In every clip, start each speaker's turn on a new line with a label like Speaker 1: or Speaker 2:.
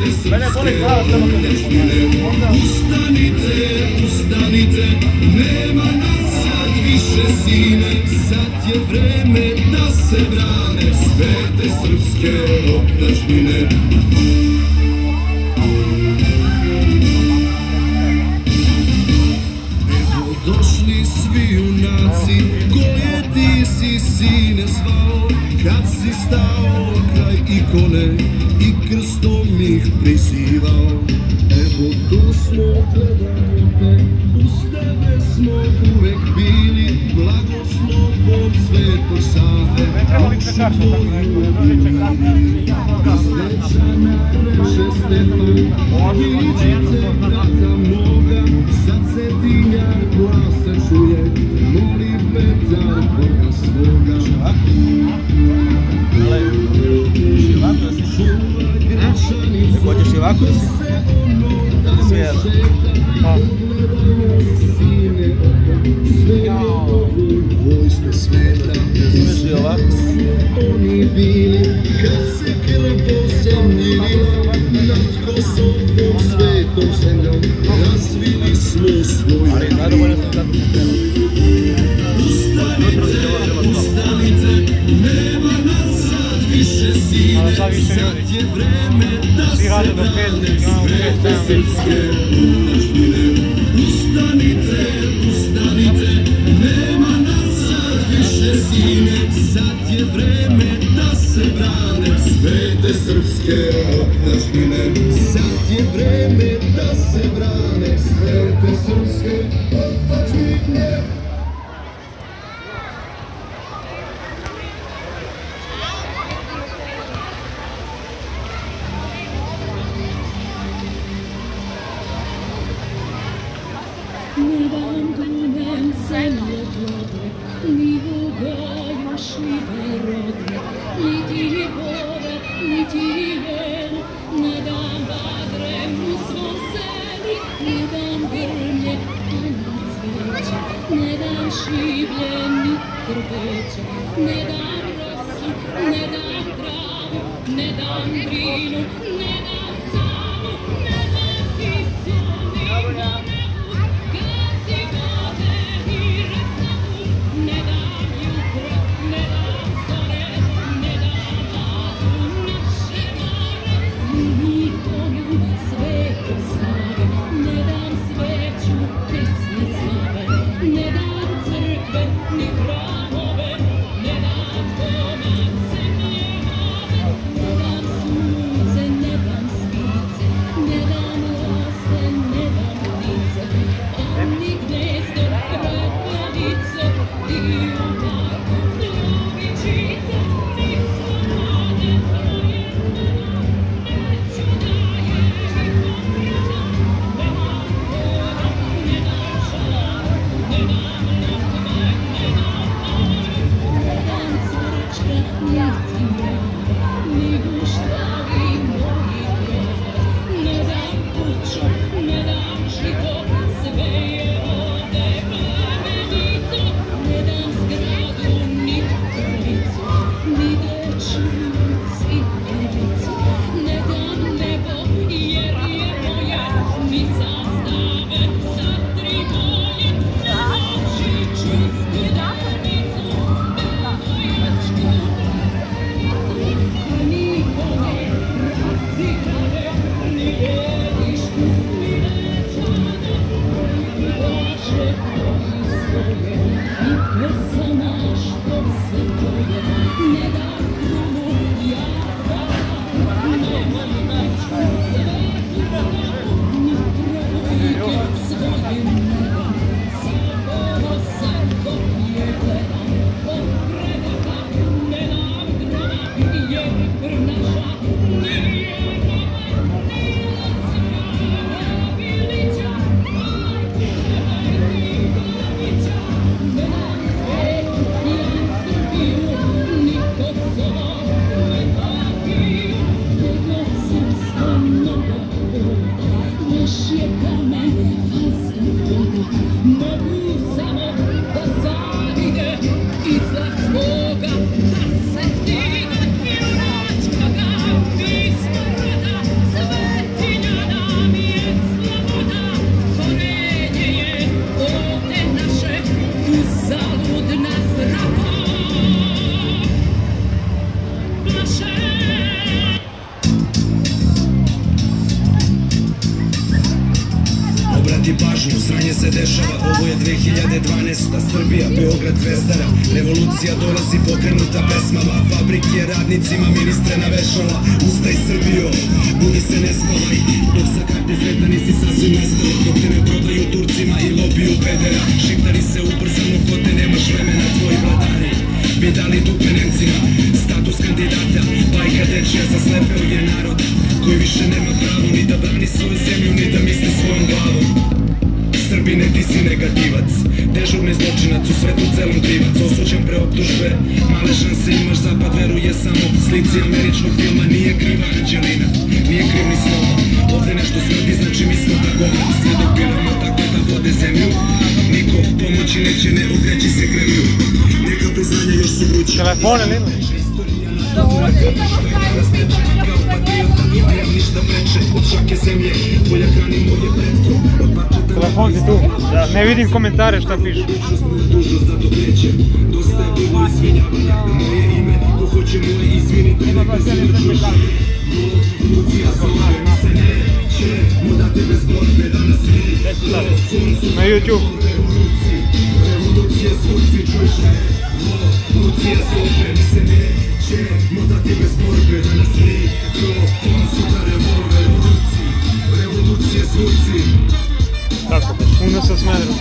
Speaker 1: Mene boli glava samo kad Ustanite, ustanite, nema nas sad više sine, sad je vreme da se brane sve te
Speaker 2: srpske optačnine. ovako da
Speaker 1: se... Da Ili sve jedno? Pa.
Speaker 2: Razumeš li ovako?
Speaker 1: Oni bili kad se kile po zemljini Nad Kosovom svetom zemljom Razvili smo svoj
Speaker 2: de komentare
Speaker 1: šta pišu. Nema baš da
Speaker 3: ne
Speaker 2: znam šta
Speaker 1: Na
Speaker 2: YouTube.
Speaker 1: Revolucije, svojci, čuješ me? Revolucije,
Speaker 2: sa
Speaker 1: Smedrom.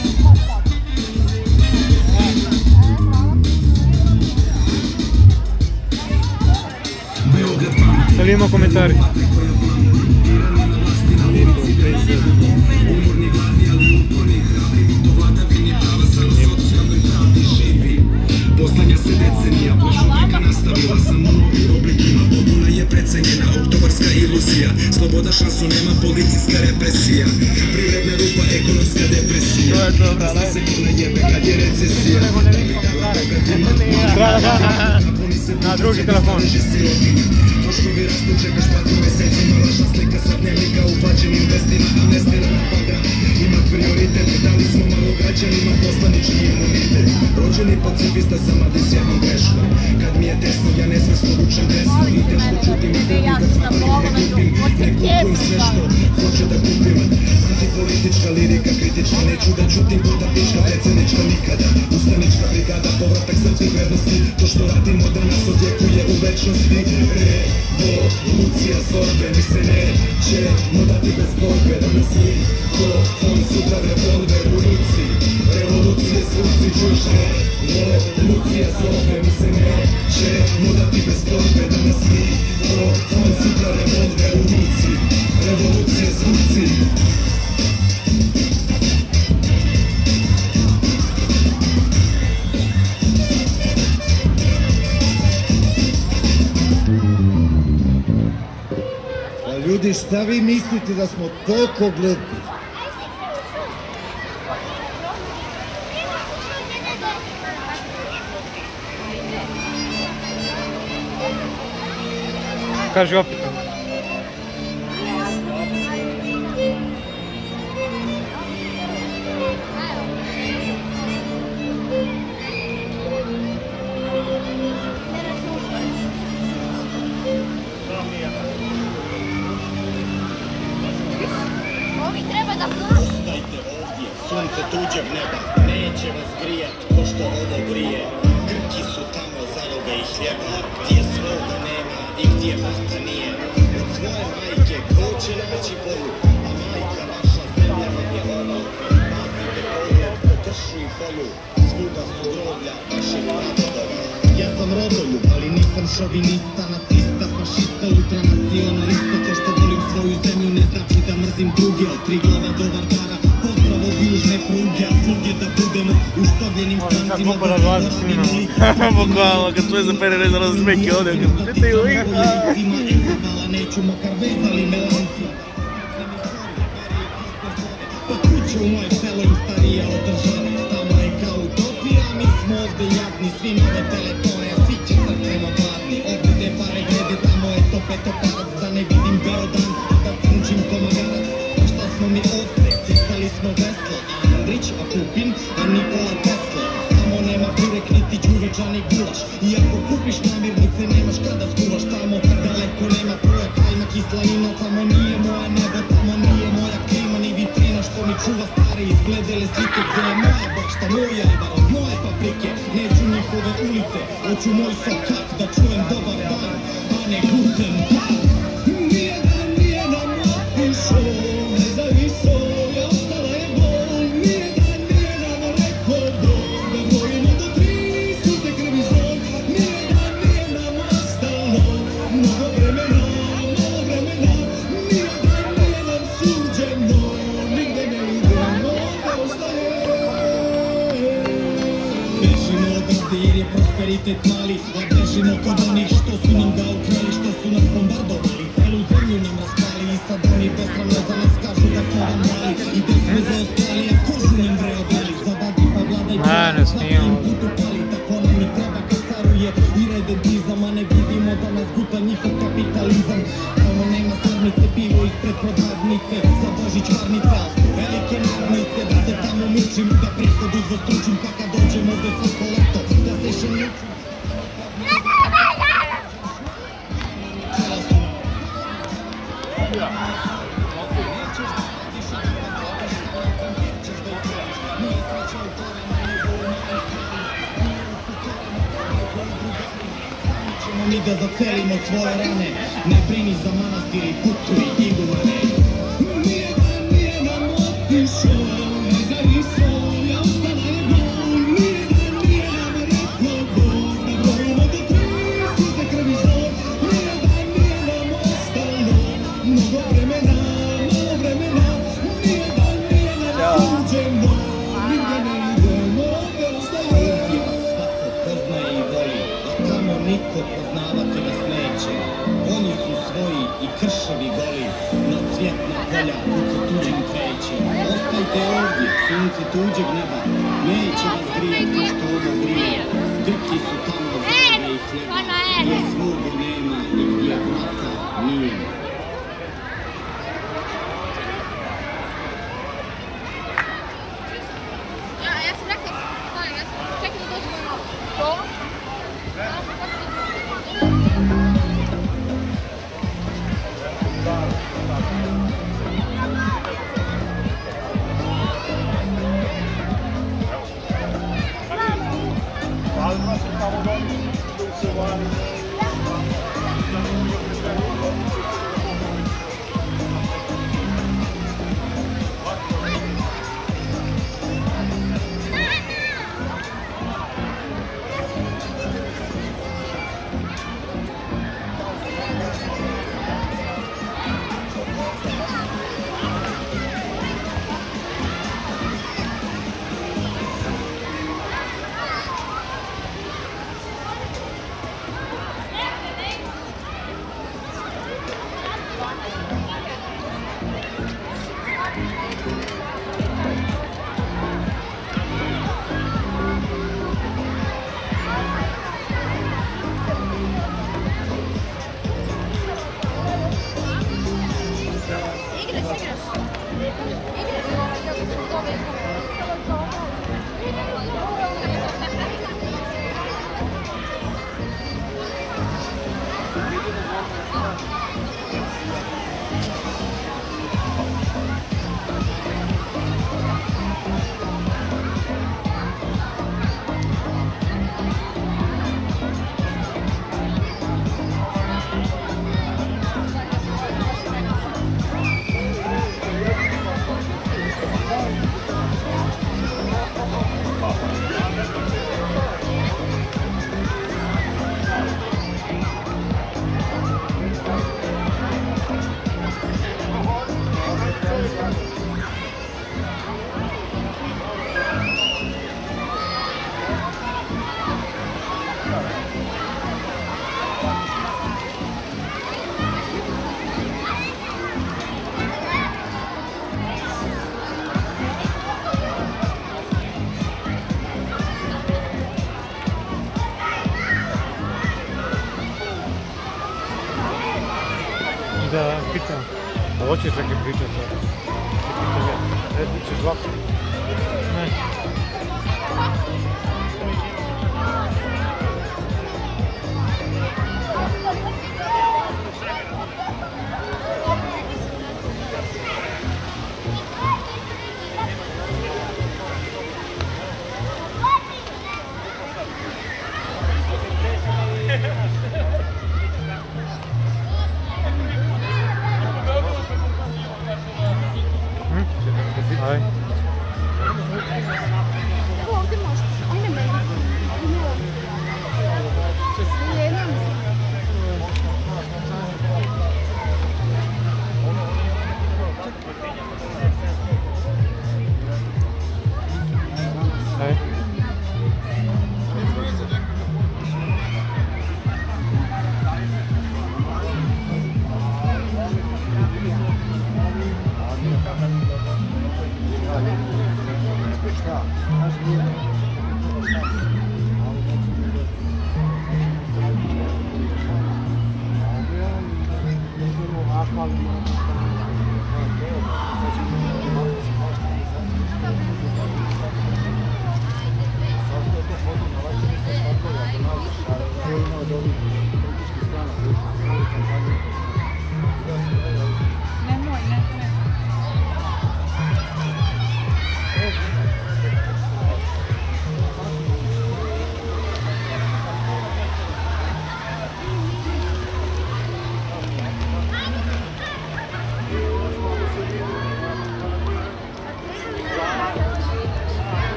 Speaker 2: Da vidimo komentari.
Speaker 1: Poslednja se decenija prešutnika nastavila sam u novim oblikima Pobuna je precenjena, oktobarska iluzija Sloboda šansu nema, policijska represija Privredne e depresija Dosta se kune jebe kad je recesija
Speaker 2: Na drugi telefon
Speaker 1: Troškovi rastu, čekaš patru mesecima Lažna slika sa dnevnika uplaćenim vestima. Amnestirana bagra ima prioritet Da li smo malo građanima poslanički imunitet. Rođeni pacifista sam, ali s jednom greškom. Kad mi je desno, ja nesvesno vučem desno I teško čutim i kupim kad smatram ne kupim Ne kupujem sve što hoće da kupim. Antipolitička lirika, kritička Neću da čutim. Koda pička Predsjednička nikada Ustanička brigada, povratak srpskih vrednosti. To što radimo da nas odjekuje u večnosti Revolucija zorbe mi se neće No dati bez borbe Da nas mikrofon sutra revolver u ruci. Revolucije zvuci čuš Revolucija zorbe mi se neće No dati bez borbe Da nas mikrofon sutra revolver u ruci. Revolucije zvuci
Speaker 4: ljudi, šta vi mislite da smo toliko glupi?
Speaker 2: Kaži opet.
Speaker 5: Tuđeg neba Neće vas grijat ko što ovo grije Grki su tamo zaloga i hljeba Gdje svoga nema i gdje brata nije. Od svoje majke ko će naći bolju A majka vaša zemlja vam je ova Bacite pogled po kršu i polju Svuda su groblja vaših pradodova Ja sam rodoljub, ali nisam šovinista Nacista, fašista, ultranacionalista To što volim svoju zemlju ne znači da mrzim druge. Od tri glava do Vardara svugdje da budemo u štavljenim stancima
Speaker 2: da vlada snima.
Speaker 6: Bukvalno, kad čuje za pere ne znam smeke, ode, kad te ju
Speaker 5: Hvala, neću makar vezali me lanci. Pa kuće u moje selo im starija od države Tamo je kao utopija, mi smo ovde jadni Svi nove telefone, a svi će crkveno gladni. Ovde te pare glede, tamo je to petoparac Da ne vidim beo dan, da crnčim komagarac Чупин е Никола Тесла Тамо нема пирек нити ѓуричани гулаш. И ако купиш намирници немаш када скуваш Тамо далеко нема пројек Ајма кисланина. Тамо ние моја небо Тамо ние моја клима Ни витрина
Speaker 2: што ми чува
Speaker 5: стари изгледели слики Где е моја башта, моја ебара, моје паприке Нечу нихове улице, очу мој сока kapitalizam Tamo nema sadnice, pivo ispred prodavnice Za Božić varnica, al su velike nadnice Da se tamo mučim, da prihod udvostručim Pa kad dođem ovde svako leto, da se šemučim Čela su mi da zacelimo svoje rane. Ne brini za manastir i putu i igumane sunce tuđeg neba, neće vas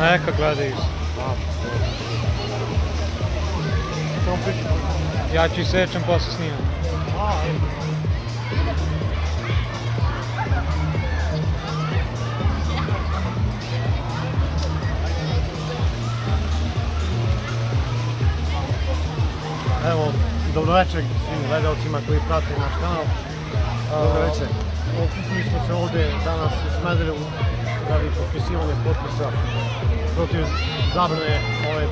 Speaker 2: Neka gledaju se. Ja ću sečem posle snimam.
Speaker 7: Evo, dobro večer svim gledalcima koji prate naš kanal. Dobro večer.
Speaker 2: okupili smo se ovde danas u Smederevu radi potpisivanja potpisa protiv zabrane ove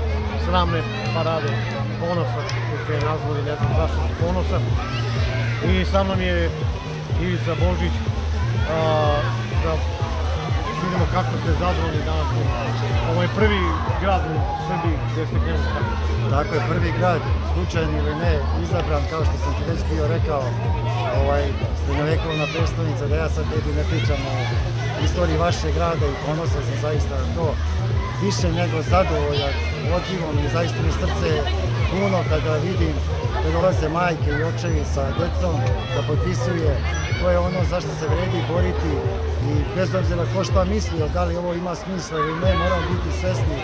Speaker 2: sramne parade ponosa, koji su je nazvali, ne znam zašto ponosa. I sa mnom je Ivica Božić, da vidimo kako ste zadovoljni danas. Ovo je prvi grad u Srbiji gde ste krenuli. Tako
Speaker 7: je, prvi grad, slučajno ili ne, izabran, kao što sam ti već bio rekao, ovaj, srednjovekovna predstavnica, da ja sad tebi ne pričam o istoriji vašeg grada i ponosan sam zaista na to. Više nego zadovoljan odzivom i zaista mi srce puno kada vidim da dolaze majke i očevi sa decom da potpisuje. To je ono zašto se vredi boriti i bez obzira ko šta mislio, da li ovo ima smisla ili ne, moramo biti svesni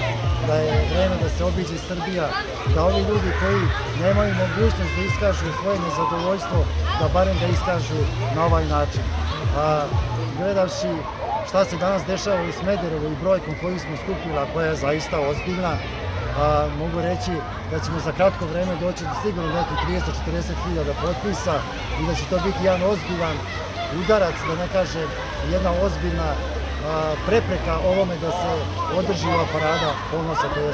Speaker 7: da je vreme da se obiđe Srbija, da ovi ljudi koji nemaju mogućnost da iskažu svoje nezadovoljstvo, da barem da iskažu na ovaj način. A, gledavši šta se danas dešava u Smederevu i brojkom koju smo skupili, a koja je zaista ozbiljna, a, mogu reći da ćemo za kratko vreme doći do sigurno nekih 30-40 hiljada potpisa i da će to biti jedan ozbiljan udarac, da ne kažem jedna ozbiljna prepreka ovome da se održi ova parada ponosa, to je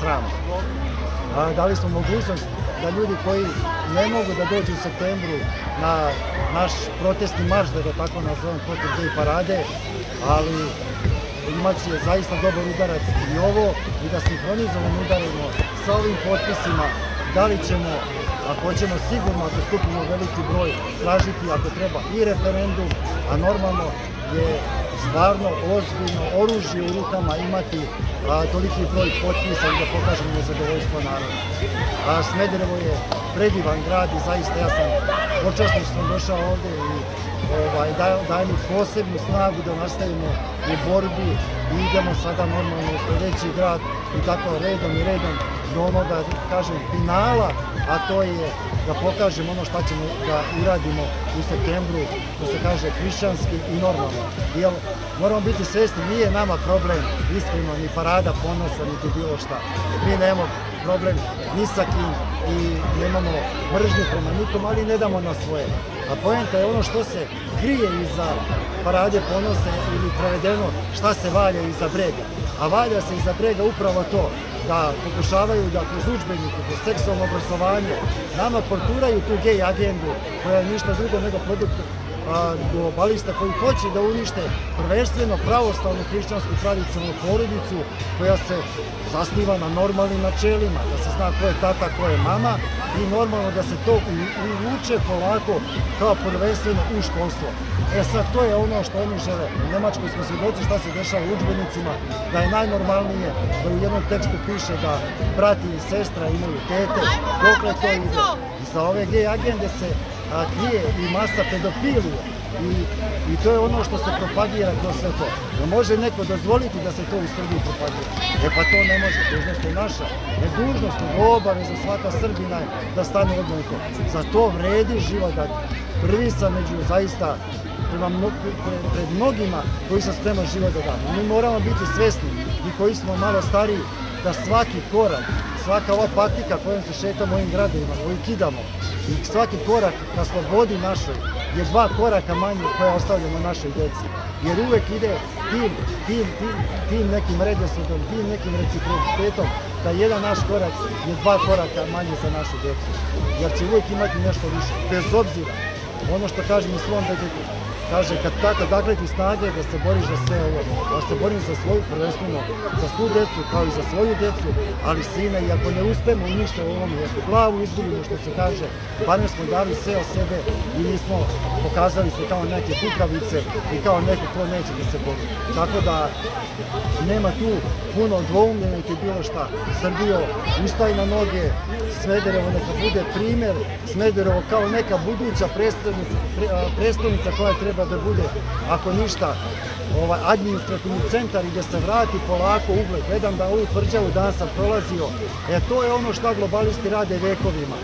Speaker 7: srama. A, dali smo mogućnost da ljudi koji ne mogu da dođu u septembru na naš protestni marš, da ga tako nazovem, protiv gej parade, ali imaće zaista dobar udarac i ovo i da sinhronizovano udarimo sa ovim potpisima, da li ćemo, ako hoćemo sigurno, ako skupimo veliki broj, tražiti ako treba i referendum, a normalno je stvarno ozbiljno oružje u rukama imati a, toliki broj potpisa i da pokažemo nezadovoljstvo naroda. Smederevo je predivan grad i zaista ja sam počasno što sam došao ovde i ovaj, daj, daj mi posebnu snagu da nastavimo u borbi i idemo sada normalno u sledeći grad i tako redom i redom do onoga, kažem, finala, a to je da pokažemo ono šta ćemo da uradimo u septembru, da se kaže hrišćanski i normalno. Jer moramo biti svesni, nije nama problem iskreno ni parada ponosa, niti bilo šta. Mi nemamo problem ni sa kim i nemamo mržnju prema nikom, ali ne damo na svoje. A poenta je ono što se krije iza parade ponosa ili prevedeno šta se valja iza brega. A valja se iza brega upravo to, da pokušavaju da kroz učbenike, kroz seksualno obrazovanje nama porturaju tu gej agendu koja je ništa drugo nego produkt a, globalista koji hoće da unište prvenstveno pravoslavnu hrišćansku tradicionalnu porodicu koja se zasniva na normalnim načelima, da se zna ko je tata, ko je mama i normalno da se to uvuče polako kao prvenstveno u školstvo. E sad, to je ono što oni žele. U Nemačkoj smo svjedoci šta se dešava u udžbenicima, da je najnormalnije da u jednom tekstu piše da brati i sestra imaju tete, dokle to ide. I za ove gej agende se a, krije i masa pedofilije. I, I to je ono što se propagira kroz sve to. Da može neko dozvoliti da se to u Srbiji propagira? E pa to ne može, dužnost je naša. Ne dužnost, nego obaveza svaka Srbina je da stane odmah to. Za to vredi život dati. Prvi sam među zaista prema mno, pre, pred mnogima koji sam spreman život da dam. Mi moramo biti svesni i koji smo malo stariji da svaki korak, svaka ova patika kojom se šetamo ovim gradovima, koju kidamo i svaki korak ka slobodi našoj je dva koraka manje koje ostavljamo našoj deci. Jer uvek ide tim, tim, tim, tim nekim redosledom, tim nekim reciprocitetom da jedan naš korak je dva koraka manje za našu decu. Jer će uvek imati nešto više, bez obzira. Ono što kažem i svom detetu, kaže kad tata dakle ti snage da se boriš za sve ovo, da se borim za svoju prvenstveno, za svu decu kao i za svoju decu, ali sine i ako ne uspemo ništa u ovom, ako glavu izgubimo što se kaže, barem smo dali sve o sebe i nismo pokazali se kao neke kukavice i kao neko ko neće da se bori. Tako da nema tu puno dvoumljenja niti bilo šta. Srbijo, ustaj na noge, Smederevo neka bude primer, Smederevo kao neka buduća predstavnica, pre, a, predstavnica koja treba da bude, ako ništa, ovaj administrativni centar i da se vrati polako ugled. Gledam da ovu tvrđavu danas sam prolazio. E to je ono što globalisti rade vekovima.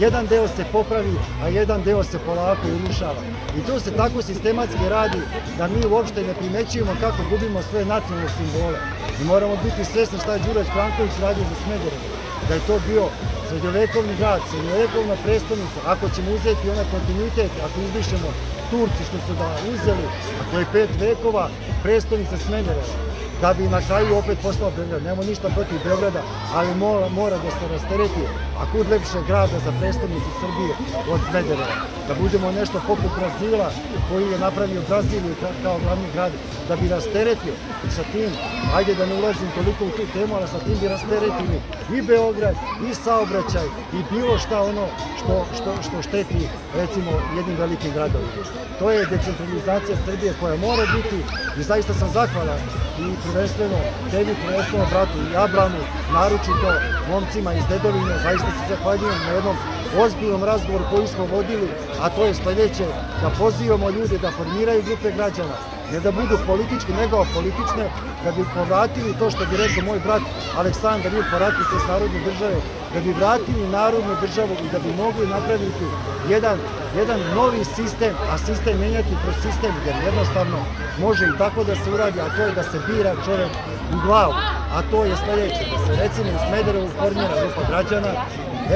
Speaker 7: Jedan deo se popravi, a jedan deo se polako urušava. I to se tako sistematski radi da mi uopšte ne primećujemo kako gubimo sve nacionalne simbole. I moramo biti svesni šta je Đurađ Franković radio za Smederevo. Da je to bio srednjovekovni grad, srednjovekovna predstavnica. Ako ćemo uzeti onaj kontinuitet, ako izbrišemo Turci što su da uzeli, a to je pet vekova prestolnice Smedereva da bi na kraju opet postao Beograd. Nemo ništa protiv Beograda, ali mora, mora da se rastereti, a kud lepše grada za prestolnicu Srbije od Smedereva. Da budemo nešto poput Brazila, koji je napravio Braziliju ka- kao glavni grad, da bi rasteretio sa tim, ajde da ne ulazim toliko u tu temu, ali sa tim bi rasteretili i Beograd, i saobraćaj, i bilo šta ono što, što, što šteti recimo jednim velikim gradovima. To je decentralizacija Srbije koja mora biti i zaista sam zahvalan i prvenstveno tebi, prvenstveno bratu i Abramu, naročito momcima iz Dedovine, zaista se zahvaljujem na jednom ozbiljnom razgovoru koji smo vodili, a to je sledeće, da pozivamo ljude da formiraju grupe građana, ne da budu politički, nego politične, da bi povratili to što bi rekao moj brat Aleksandar Juk, povratite s narodne države, da bi vratili narodnu državu i da bi mogli napraviti jedan, jedan novi sistem, a sistem menjati kroz sistem, jer jednostavno može i tako da se uradi, a to je da se bira čovek u glavu, a to je sledeće, da se recimo u Smederevu formira grupa građana,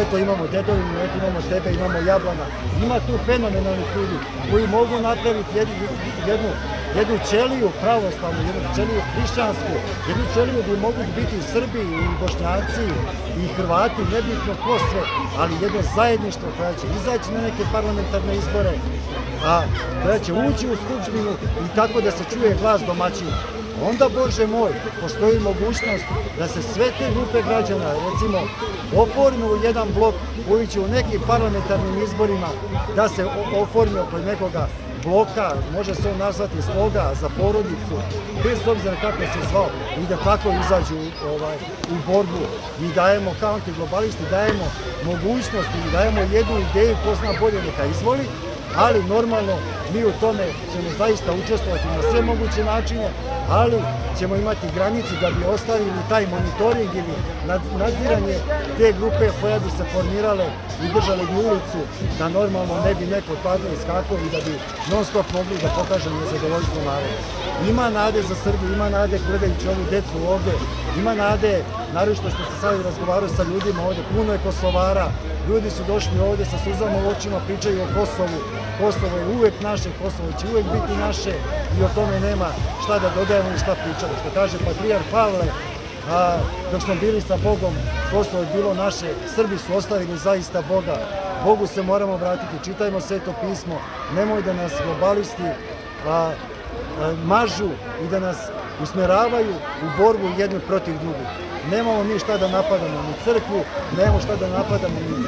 Speaker 7: eto imamo Dedovinu, eto imamo tebe, imamo Jablana, ima tu fenomenalnih ljudi koji mogu napraviti jednu, jednu jednu ćeliju pravoslavnu, jednu ćeliju hrišćansku, jednu ćeliju gdje mogu biti i Srbi, i Bošnjaci, i Hrvati, nebitno ko sve, ali jedno zajedništvo koja će izaći na neke parlamentarne izbore, a koja će ući u Skupštinu i tako da se čuje glas domaćina. Onda, Bože moj, postoji mogućnost da se sve te grupe građana, recimo, oforme u jedan blok koji će u nekim parlamentarnim izborima da se o- oformi oko nekoga bloka, može se on nazvati sloga za porodicu, bez obzira kako se zvao, i da tako izađu ovaj, u borbu. Mi dajemo, kao antiglobalisti, dajemo mogućnost i dajemo jednu ideju ko zna bolje neka izvoli, ali normalno mi u tome ćemo zaista učestvovati na sve moguće načine, ali ćemo imati granicu da bi ostavili taj monitoring ili nad- nadziranje te grupe koja bi se formirale i držale bi ulicu, da normalno ne bi neko iskakao i da bi non stop mogli da pokaže nezadovoljstvo naroda. Ima nade za Srbiju, ima nade gledajući ovu decu ovde, ima nade, naročito što se sad razgovarao sa ljudima ovde, puno je Kosovara, ljudi su došli ovde sa suzama u očima, pričaju o Kosovu, Kosovo je uvek naše, Kosovo će uvek biti naše i o tome nema šta da dodajemo i šta pričamo. Što kaže patrijar Pavle, a, dok smo bili sa Bogom, Kosovo je bilo naše, Srbi su ostavili zaista Boga, Bogu se moramo vratiti, čitajmo sveto pismo, nemoj da nas globalisti a, mažu i da nas usmeravaju u borbu jedni protiv drugih. Nemamo mi šta da napadamo ni crkvu, nemamo šta da napadamo ni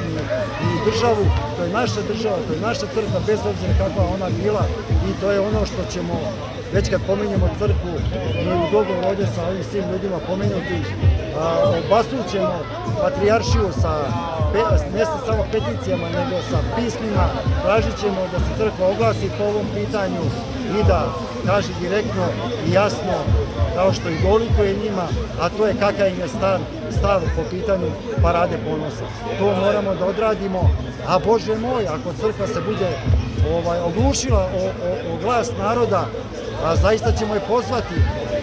Speaker 7: državu, to je naša država, to je naša crkva, bez obzira kakva ona bila i to je ono što ćemo, već kad pominjemo crkvu, mi u dogovoru ovdje sa ovim svim ljudima pomenuti, obasućemo patrijaršiju sa, ne sa samo peticijama, nego sa pismima, tražit ćemo da se crkva oglasi po ovom pitanju i da kaže direktno i jasno kao što i goliko je njima, a to je kakav im je stav, stav po pitanju parade ponosa. To moramo da odradimo, a Bože moj, ako crkva se bude ovaj, oglušila o glas naroda, a zaista ćemo je pozvati,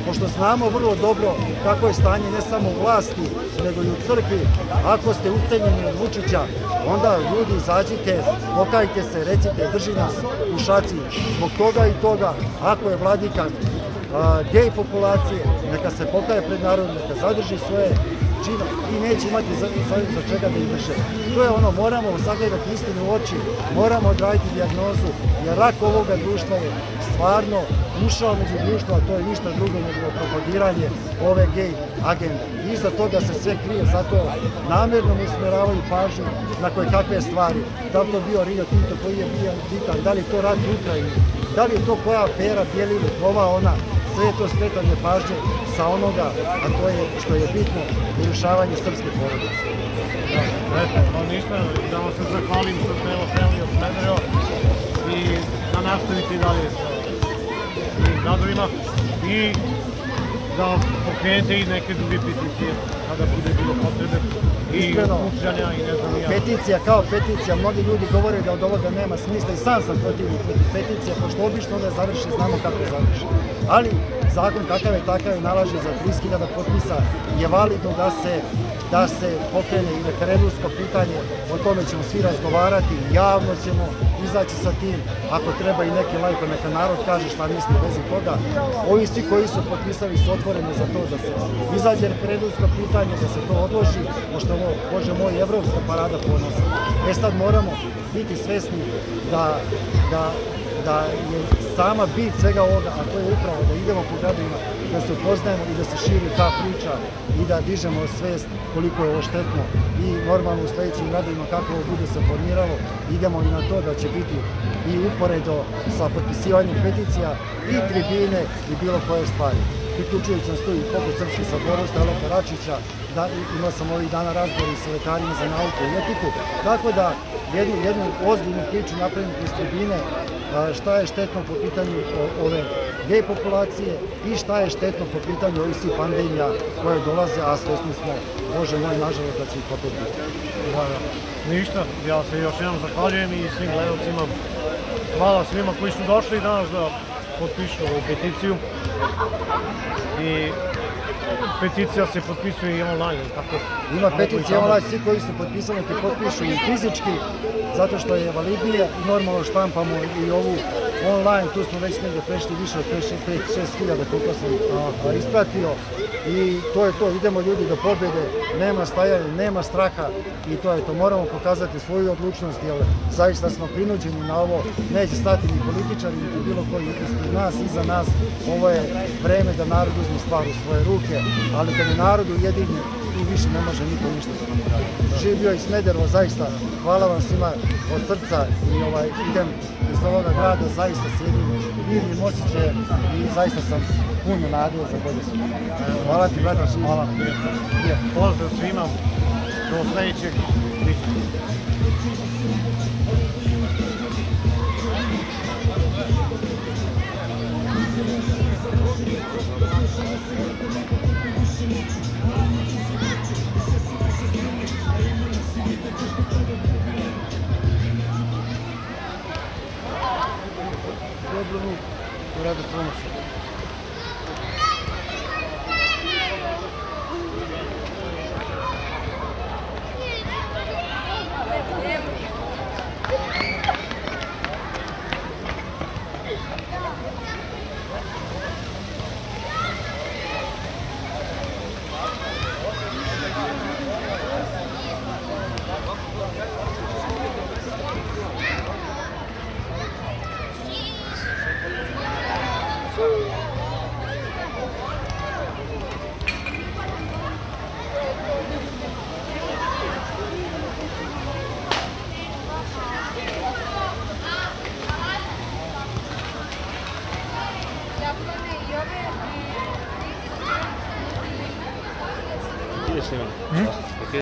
Speaker 7: pošto znamo vrlo dobro kako je stanje ne samo u vlasti, nego i u crkvi. Ako ste ucenjeni od Vučića, onda ljudi izađite, pokajte se, recite, drži nas u šaci zbog toga i toga. Ako je vladika gej populacije, neka se pokaje pred narodom, neka zadrži svoje čino i neće imati za, za, čega da izvrše. To je ono, moramo sagledati istinu u oči, moramo odraditi dijagnozu, jer rak ovoga društva je stvarno ušao među društvo, a to je ništa drugo nego propagiranje ove gej agende. Iza toga se sve krije, zato namjerno mu usmeravaju pažnju na koje kakve stvari. Da li to bio Rio Tinto koji je bio bitan, da li to rat u Ukrajini, da li je to koja afera Bjelivuk, ova ona, sve je to skretanje pažnje sa onoga, a to je što je bitno, urušavanje srpske porodice.
Speaker 2: Eto, pa ništa, da vam se zahvalim što ste evo krenuli od Smedereva i da nastavite i dalje gradovima i da pokrenete i neke druge peticije kada bude bilo potrebe i
Speaker 7: Iskreno.
Speaker 2: ukupljanja i ne znam ja.
Speaker 7: Peticija kao peticija, mnogi ljudi govore da od ovoga nema smisla i sam sam protiv peticija, pošto obično one završi, znamo kako završi. Ali zakon kakav je takav je nalaže za 30.000 potpisa je validno da se da se pokrene i referendumsko pitanje, o tome ćemo svi razgovarati, javno ćemo izaći sa tim, ako treba i neki lajko, neka narod kaže šta misli vezi toga. Ovi svi koji su potpisali su otvoreni za to da se izađe referendumsko pitanje, da se to odloži, pošto ovo, Bože moj, evropska parada ponosa. E sad moramo biti svesni da, da da je sama bit svega ovoga, a to je upravo da idemo po gradovima, da se upoznajemo i da se širi ta priča i da dižemo svest koliko je ovo štetno i normalno u sledećim gradovima kako ovo bude se formiralo, idemo i na to da će biti i uporedo sa potpisivanjem peticija i tribine i bilo koje stvari. Priključujući nas tu i poput Srpski sabora Stelo Karačića, da, imao sam ovih dana razgovor i sa lekarima za nauku i etiku, tako da jednu, jednu ozbiljnu priču napravimo iz tribine šta je štetno po pitanju ove gej populacije i šta je štetno po pitanju ovih svih pandemija koje dolaze, a svesni smo, Bože moj, nažalost da će ih opet biti.
Speaker 2: Da, da. Ništa, ja se još jednom zahvaljujem i svim gledalcima. Hvala svima koji su došli danas da potpišu ovu peticiju. I peticija se potpisuje i online, tako?
Speaker 7: Ima peticija, ovaj, svi koji su potpisani ti potpišu i fizički, zato što je validnije normalno štampamo i ovu online, tu smo već negde prešli više od 5-6 hiljada koliko sam ispratio. I to je to, idemo ljudi do pobjede, nema stajanja, nema straha. I to je to, moramo pokazati svoju odlučnost jer zaista smo prinuđeni na ovo, neće stati ni političari, ni bilo koji ispred nas, iza nas, ovo je vreme da narod uzme stvar u svoje ruke, ali kad je narod ujedinjen, više ne može niko ništa da nam radi. Živio i Smederevo, zaista, hvala vam svima od srca i ovaj, idem iz ovoga grada zaista s jednim divnim osjećajem i zaista sam puno nade za bolje. Hvala ti, brate, živim. Hvala.
Speaker 2: Pozdrav svima, do sledećeg.
Speaker 7: Dobro, rade ponoša.